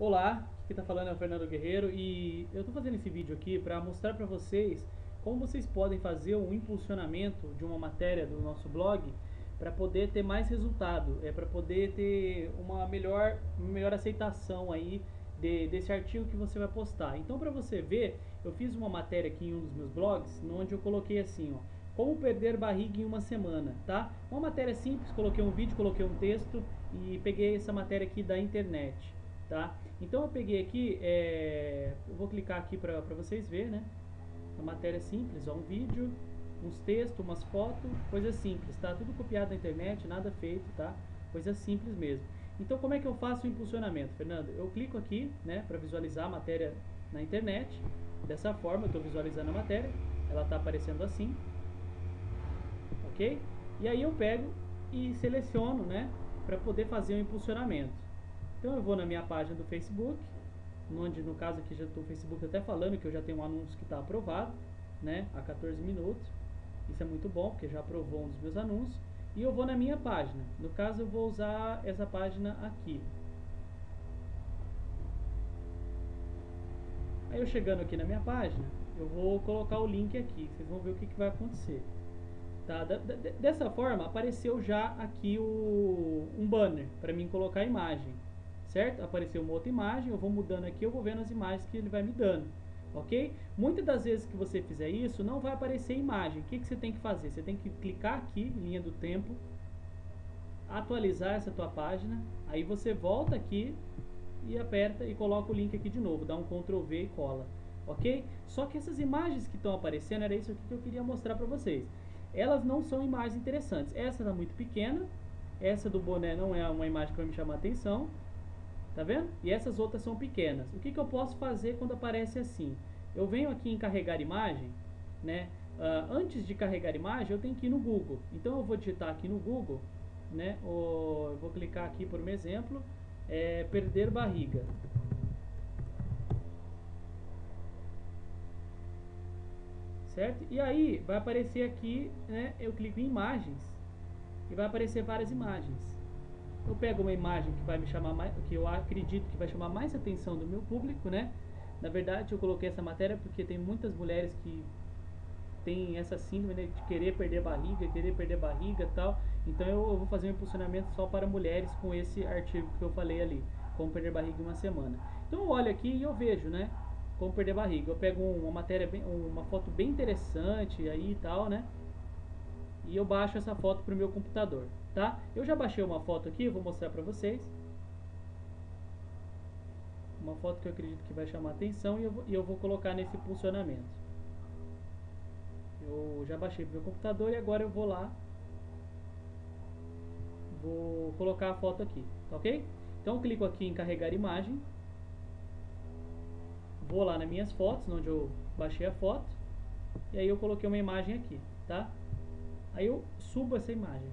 Olá, aqui está falando é o Fernando Guerreiro e eu estou fazendo esse vídeo aqui para mostrar para vocês como vocês podem fazer um impulsionamento de uma matéria do nosso blog para poder ter mais resultado, é para poder ter uma melhor, melhor aceitação aí de, desse artigo que você vai postar. Então para você ver, eu fiz uma matéria aqui em um dos meus blogs, onde eu coloquei assim, ó, como perder barriga em uma semana, tá? Uma matéria simples, coloquei um vídeo, coloquei um texto e peguei essa matéria aqui da internet tá? Então eu peguei aqui, é, eu vou clicar aqui para vocês verem, né? A matéria é simples, ó, um vídeo, uns textos, umas fotos, coisa simples, tá? Tudo copiado da internet, nada feito, tá? Coisa simples mesmo. Então como é que eu faço o impulsionamento, Fernando? Eu clico aqui, né, para visualizar a matéria na internet. Dessa forma, eu estou visualizando a matéria, ela está aparecendo assim, ok? E aí eu pego e seleciono, né, para poder fazer o impulsionamento. Então eu vou na minha página do Facebook, onde no caso aqui já estou no Facebook até falando que eu já tenho um anúncio que está aprovado, né, a 14 minutos. Isso é muito bom, porque já aprovou um dos meus anúncios. E eu vou na minha página. No caso eu vou usar essa página aqui. Aí eu chegando aqui na minha página, eu vou colocar o link aqui, vocês vão ver o que, que vai acontecer. Tá? dessa forma, apareceu já aqui o, um banner para mim colocar a imagem certo? Apareceu uma outra imagem, eu vou mudando aqui, eu vou vendo as imagens que ele vai me dando, ok? Muitas das vezes que você fizer isso, não vai aparecer imagem. O que, que você tem que fazer? Você tem que clicar aqui, linha do tempo, atualizar essa tua página, aí você volta aqui e aperta e coloca o link aqui de novo, dá um Ctrl V e cola, ok? Só que essas imagens que estão aparecendo, era isso aqui que eu queria mostrar para vocês. Elas não são imagens interessantes. Essa está muito pequena, essa do boné não é uma imagem que vai me chamar a atenção, Tá vendo? E essas outras são pequenas. O que, que eu posso fazer quando aparece assim? Eu venho aqui em carregar imagem, né? Uh, antes de carregar imagem, eu tenho que ir no Google. Então eu vou digitar aqui no Google, né? O, eu vou clicar aqui por um exemplo, é, perder barriga. Certo? E aí vai aparecer aqui, né? Eu clico em imagens e vai aparecer várias imagens eu pego uma imagem que vai me chamar mais, que eu acredito que vai chamar mais atenção do meu público, né? Na verdade, eu coloquei essa matéria porque tem muitas mulheres que têm essa síndrome né, de querer perder barriga, querer perder barriga tal. Então eu, eu, vou fazer um impulsionamento só para mulheres com esse artigo que eu falei ali, como perder barriga em uma semana. Então eu olho aqui e eu vejo, né? Como perder barriga. Eu pego uma matéria, bem, uma foto bem interessante aí e tal, né? E eu baixo essa foto para o meu computador tá? Eu já baixei uma foto aqui, vou mostrar para vocês. Uma foto que eu acredito que vai chamar atenção e eu vou, e eu vou colocar nesse funcionamento. Eu já baixei para o meu computador e agora eu vou lá. Vou colocar a foto aqui, tá ok? Então eu clico aqui em carregar imagem. Vou lá nas minhas fotos, onde eu baixei a foto. E aí eu coloquei uma imagem aqui, tá? Aí eu subo essa imagem.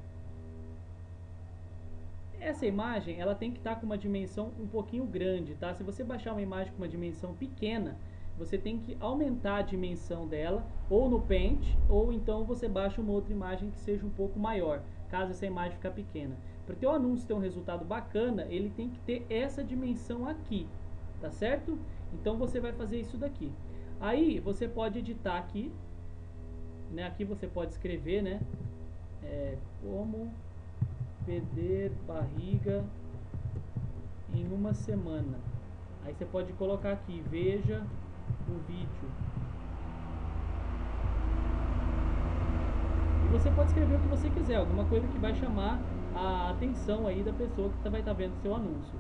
Essa imagem ela tem que estar tá com uma dimensão um pouquinho grande, tá? Se você baixar uma imagem com uma dimensão pequena, você tem que aumentar a dimensão dela, ou no Paint, ou então você baixa uma outra imagem que seja um pouco maior, caso essa imagem ficar pequena. Para o anúncio ter um resultado bacana, ele tem que ter essa dimensão aqui, tá certo? Então você vai fazer isso daqui. Aí você pode editar aqui, né? Aqui você pode escrever, né? É, como perder barriga em uma semana. Aí você pode colocar aqui, veja o vídeo. E você pode escrever o que você quiser, alguma coisa que vai chamar a atenção aí da pessoa que vai estar tá vendo seu anúncio.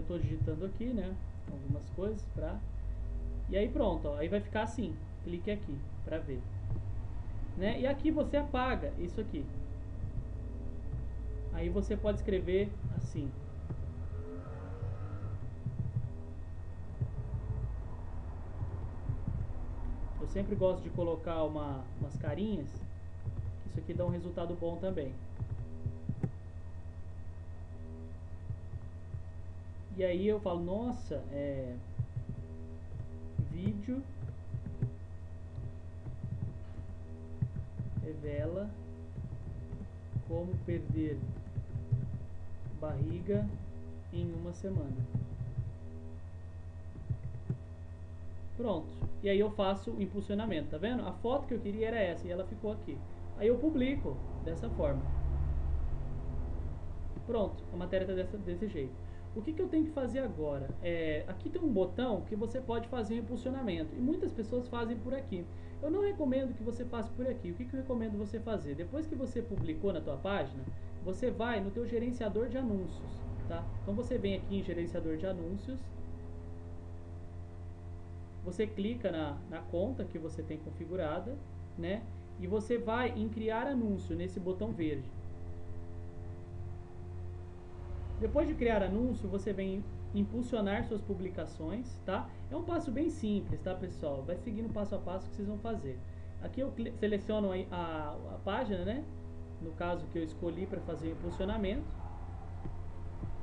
Eu estou digitando aqui, né? Algumas coisas para e aí pronto, ó, aí vai ficar assim. Clique aqui para ver, né? E aqui você apaga isso aqui. Aí você pode escrever assim. Eu sempre gosto de colocar uma, umas carinhas. Isso aqui dá um resultado bom também. E aí eu falo, nossa, é, vídeo revela como perder barriga em uma semana. Pronto. E aí eu faço o impulsionamento, tá vendo? A foto que eu queria era essa e ela ficou aqui. Aí eu publico dessa forma. Pronto, a matéria está desse, desse jeito. O que, que eu tenho que fazer agora? É, aqui tem um botão que você pode fazer o impulsionamento. E muitas pessoas fazem por aqui. Eu não recomendo que você faça por aqui. O que, que eu recomendo você fazer? Depois que você publicou na tua página, você vai no teu gerenciador de anúncios. Tá? Então você vem aqui em gerenciador de anúncios. Você clica na, na conta que você tem configurada. Né? E você vai em criar anúncio nesse botão verde. Depois de criar anúncio, você vem impulsionar suas publicações, tá? É um passo bem simples, tá, pessoal? Vai seguindo passo a passo que vocês vão fazer. Aqui eu seleciono a, a, a página, né? No caso que eu escolhi para fazer o impulsionamento.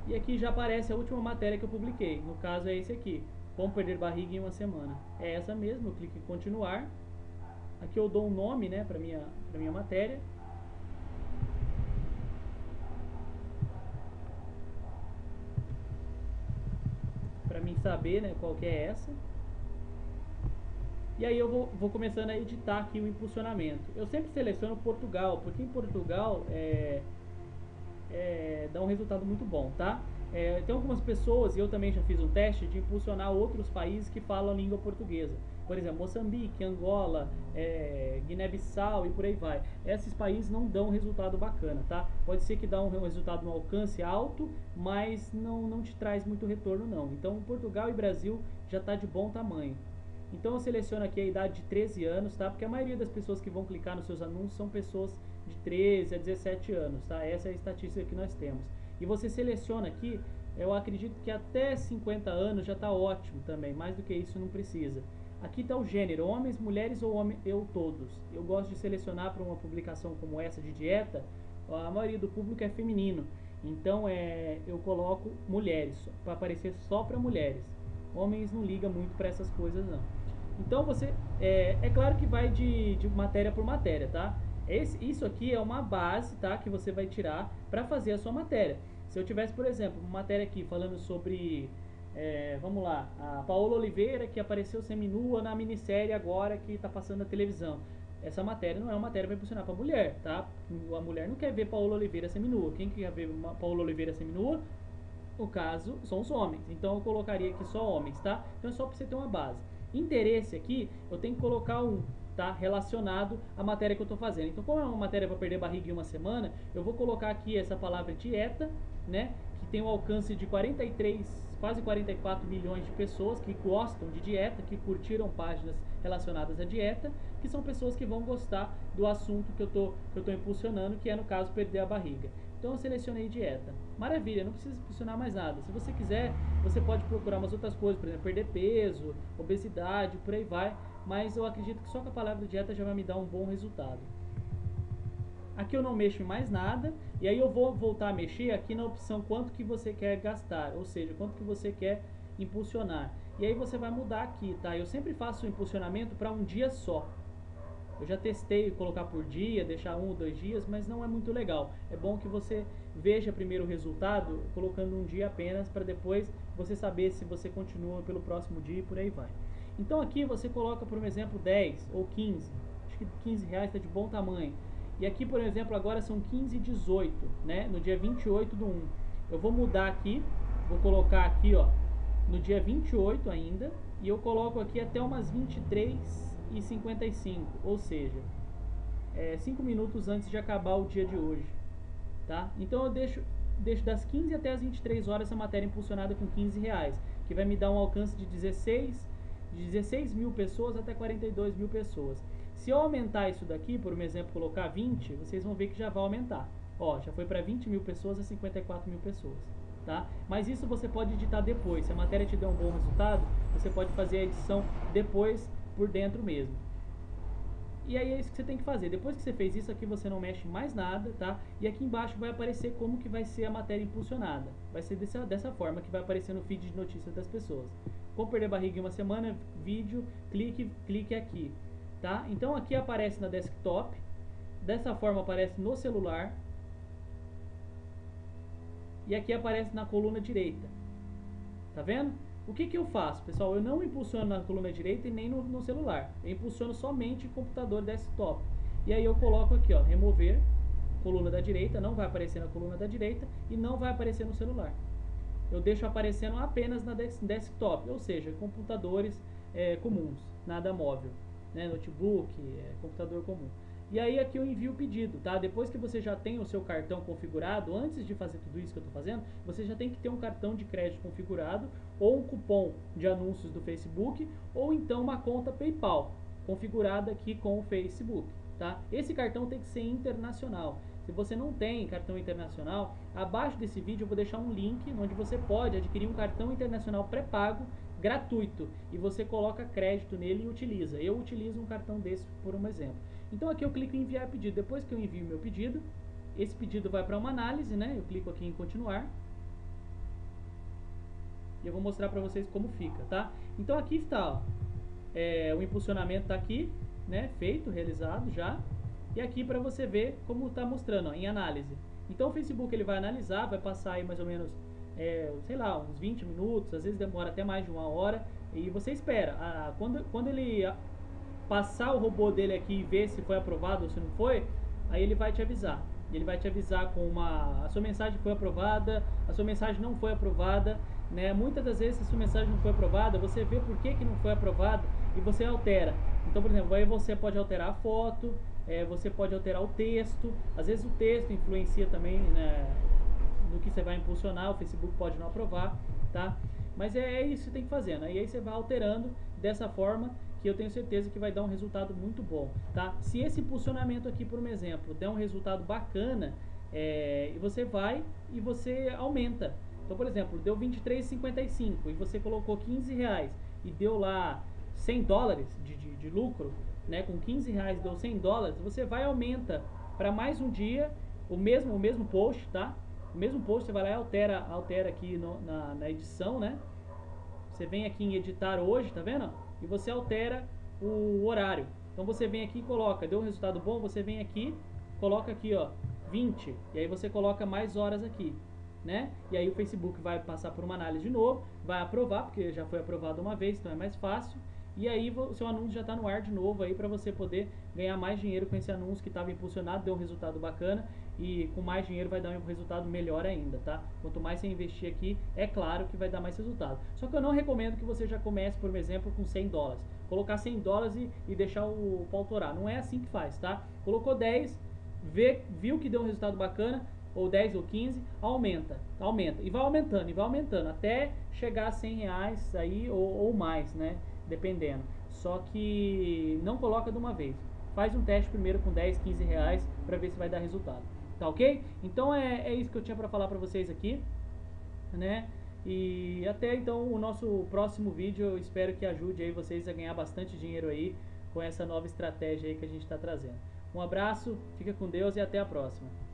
E aqui já aparece a última matéria que eu publiquei. No caso é esse aqui. Como perder barriga em uma semana. É essa mesmo, eu clico em continuar. Aqui eu dou um nome, né, para minha, para minha matéria. para mim saber né, qual que é essa. E aí eu vou, vou começando a editar aqui o impulsionamento. Eu sempre seleciono Portugal, porque em Portugal é, é, dá um resultado muito bom, tá? É, tem algumas pessoas, e eu também já fiz um teste, de impulsionar outros países que falam a língua portuguesa por exemplo, Moçambique, Angola, é, Guiné-Bissau e por aí vai. Esses países não dão um resultado bacana, tá? Pode ser que dá um resultado no alcance alto, mas não, não te traz muito retorno não. Então, Portugal e Brasil já está de bom tamanho. Então eu seleciono aqui a idade de 13 anos, tá? Porque a maioria das pessoas que vão clicar nos seus anúncios são pessoas de 13 a 17 anos, tá? Essa é a estatística que nós temos. E você seleciona aqui, eu acredito que até 50 anos já está ótimo também, mais do que isso não precisa. Aqui está o gênero, homens, mulheres ou homem, eu todos. Eu gosto de selecionar para uma publicação como essa de dieta, a maioria do público é feminino. Então é, eu coloco mulheres, para aparecer só para mulheres. Homens não ligam muito para essas coisas não. Então você, é, é claro que vai de, de matéria por matéria, tá? Esse, isso aqui é uma base, tá? Que você vai tirar para fazer a sua matéria. Se eu tivesse, por exemplo, uma matéria aqui falando sobre é, vamos lá, a Paola Oliveira que apareceu seminua na minissérie agora que está passando na televisão. Essa matéria não é uma matéria para impulsionar para mulher, tá? A mulher não quer ver Paola Oliveira seminua. Quem quer ver Paola Oliveira seminua? O caso são os homens. Então eu colocaria aqui só homens, tá? Então é só para você ter uma base. Interesse aqui, eu tenho que colocar um, tá? Relacionado à matéria que eu estou fazendo. Então, como é uma matéria para perder barriga em uma semana, eu vou colocar aqui essa palavra dieta, né? Tem um alcance de 43 quase 44 milhões de pessoas que gostam de dieta, que curtiram páginas relacionadas à dieta, que são pessoas que vão gostar do assunto que eu tô, que eu tô impulsionando, que é no caso perder a barriga. Então eu selecionei dieta. Maravilha, não precisa impulsionar mais nada. Se você quiser, você pode procurar umas outras coisas, por exemplo, perder peso, obesidade, por aí vai. Mas eu acredito que só com a palavra dieta já vai me dar um bom resultado. Aqui eu não mexo em mais nada. E aí eu vou voltar a mexer aqui na opção quanto que você quer gastar. Ou seja, quanto que você quer impulsionar. E aí você vai mudar aqui, tá? Eu sempre faço o impulsionamento para um dia só. Eu já testei colocar por dia, deixar um ou dois dias, mas não é muito legal. É bom que você veja primeiro o resultado colocando um dia apenas para depois você saber se você continua pelo próximo dia e por aí vai. Então aqui você coloca, por exemplo, 10 ou 15. Acho que 15 reais está de bom tamanho. E aqui, por exemplo, agora são 15 e 18, né? No dia 28 do 1. Eu vou mudar aqui, vou colocar aqui, ó, no dia 28 ainda, e eu coloco aqui até umas 23 e 55, ou seja, 5 é, minutos antes de acabar o dia de hoje, tá? Então eu deixo, deixo das 15 até as 23 horas essa matéria impulsionada com 15 reais, que vai me dar um alcance de 16, de 16 mil pessoas até 42 mil pessoas. Se eu aumentar isso daqui, por um exemplo, colocar 20, vocês vão ver que já vai aumentar. Ó, já foi para 20 mil pessoas a 54 mil pessoas. Tá? Mas isso você pode editar depois. Se a matéria te der um bom resultado, você pode fazer a edição depois por dentro mesmo. E aí é isso que você tem que fazer. Depois que você fez isso aqui, você não mexe mais nada, tá? E aqui embaixo vai aparecer como que vai ser a matéria impulsionada. Vai ser dessa, dessa forma que vai aparecer no feed de notícias das pessoas. como perder barriga em uma semana, vídeo, clique, clique aqui, tá? Então aqui aparece na desktop, dessa forma aparece no celular, e aqui aparece na coluna direita. Tá vendo? O que, que eu faço, pessoal? Eu não impulsiono na coluna direita e nem no, no celular. Eu impulsiono somente computador desktop. E aí eu coloco aqui, ó, remover coluna da direita, não vai aparecer na coluna da direita e não vai aparecer no celular. Eu deixo aparecendo apenas na desktop, ou seja, computadores é, comuns, nada móvel, né, notebook, é, computador comum. E aí aqui eu envio o pedido, tá? Depois que você já tem o seu cartão configurado, antes de fazer tudo isso que eu estou fazendo, você já tem que ter um cartão de crédito configurado, ou um cupom de anúncios do Facebook, ou então uma conta PayPal configurada aqui com o Facebook, tá? Esse cartão tem que ser internacional. Se você não tem cartão internacional, abaixo desse vídeo eu vou deixar um link onde você pode adquirir um cartão internacional pré-pago gratuito e você coloca crédito nele e utiliza. Eu utilizo um cartão desse por um exemplo. Então aqui eu clico em enviar pedido. Depois que eu envio meu pedido, esse pedido vai para uma análise, né? Eu clico aqui em continuar. E eu vou mostrar para vocês como fica, tá? Então aqui está, ó. É, o impulsionamento está aqui, né? Feito, realizado já. E aqui para você ver como está mostrando, ó, em análise. Então o Facebook ele vai analisar, vai passar aí mais ou menos, é, sei lá, uns 20 minutos, às vezes demora até mais de uma hora. E você espera. Ah, quando, quando ele passar o robô dele aqui e ver se foi aprovado ou se não foi, aí ele vai te avisar. Ele vai te avisar com uma. A sua mensagem foi aprovada, a sua mensagem não foi aprovada. Né? Muitas das vezes, se a sua mensagem não foi aprovada, você vê por que, que não foi aprovada e você altera. Então, por exemplo, aí você pode alterar a foto, é, você pode alterar o texto. Às vezes o texto influencia também né, no que você vai impulsionar, o Facebook pode não aprovar, tá? Mas é, é isso que você tem que fazer, né? E aí você vai alterando dessa forma que eu tenho certeza que vai dar um resultado muito bom, tá? Se esse impulsionamento aqui, por um exemplo, der um resultado bacana, é, você vai e você aumenta. Então, por exemplo, deu 23,55 e você colocou 15 reais e deu lá 100 dólares de, de, de lucro, né? Com 15 reais deu 100 dólares, você vai e aumenta para mais um dia o mesmo, o mesmo post, tá? O mesmo post, você vai lá e altera, altera aqui no, na, na edição, né? Você vem aqui em editar hoje, tá vendo? e você altera o horário. Então você vem aqui e coloca, deu um resultado bom, você vem aqui, coloca aqui, ó, 20, e aí você coloca mais horas aqui, né? E aí o Facebook vai passar por uma análise de novo, vai aprovar, porque já foi aprovado uma vez, então é mais fácil. E aí o seu anúncio já está no ar de novo aí para você poder ganhar mais dinheiro com esse anúncio que estava impulsionado, deu um resultado bacana e com mais dinheiro vai dar um resultado melhor ainda, tá? Quanto mais você investir aqui, é claro que vai dar mais resultado. Só que eu não recomendo que você já comece, por exemplo, com 100 dólares. Colocar 100 dólares e, e deixar o pau torar. Não é assim que faz, tá? Colocou 10, vê, viu que deu um resultado bacana, ou 10 ou 15, aumenta, aumenta. E vai aumentando, e vai aumentando, até chegar a 100 reais aí ou, ou mais, né? Dependendo. Só que não coloca de uma vez. Faz um teste primeiro com 10, 15 reais para ver se vai dar resultado. Tá ok? Então é, é isso que eu tinha para falar para vocês aqui, né? E até então o nosso próximo vídeo eu espero que ajude aí vocês a ganhar bastante dinheiro aí com essa nova estratégia aí que a gente está trazendo. Um abraço, fica com Deus e até a próxima.